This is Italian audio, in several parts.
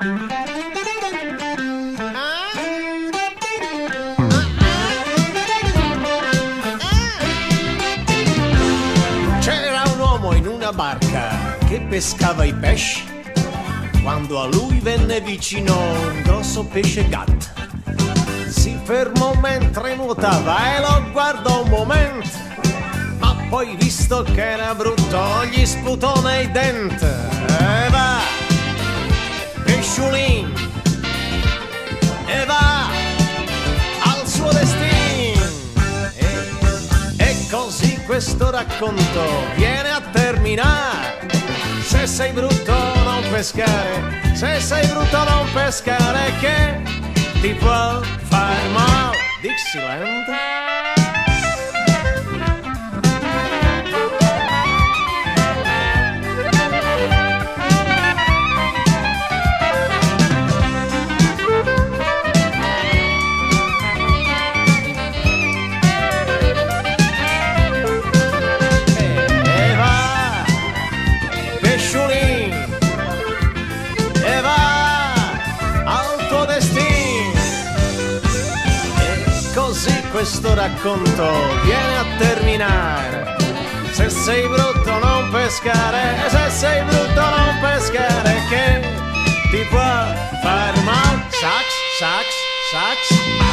C'era un uomo in una barca che pescava i pesci quando a lui venne vicino un grosso pesce gatto. Si fermò mentre nuotava e lo guardò un momento, ma poi visto che era brutto gli sputò nei denti. E va, pesciolin, e va al suo destino. E, e così questo racconto viene a terminare. Se sei brutto non pescare, se sei brutto non pescare che ti può far male. Dixieland. Questo racconto viene a terminare. Se sei brutto non pescare, se sei brutto non pescare, che ti può far mal. Sax, sax, sax.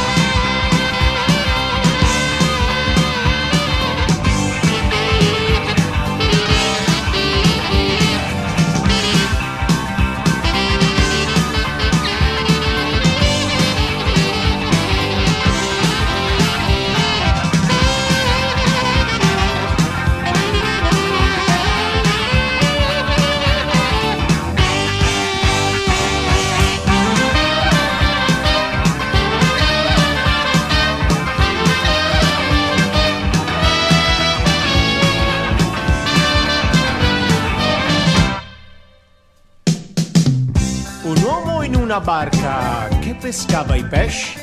Una barca che pescava i pesci,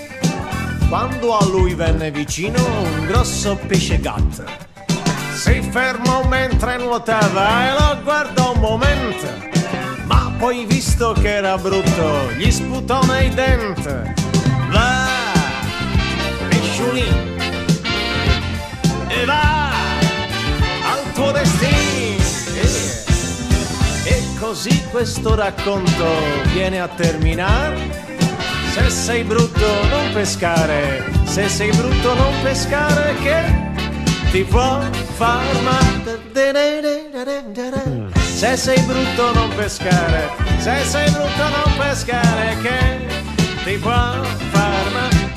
quando a lui venne vicino un grosso pesce gatto. Si fermò mentre nuotava e lo guardò un momento, ma poi visto che era brutto gli sputò nei denti. Va, pesciolin, così questo racconto viene a terminare. Se sei brutto non pescare, se sei brutto non pescare che ti può far male. Se sei brutto non pescare, se sei brutto non pescare che ti può far male.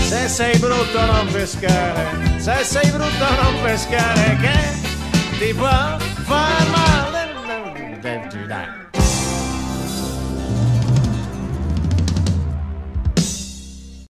Se sei brutto non pescare, se sei brutto non pescare che des bras, do that.